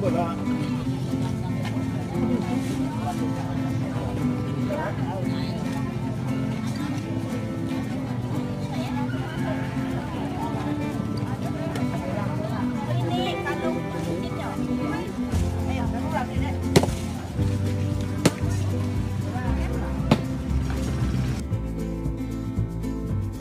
不会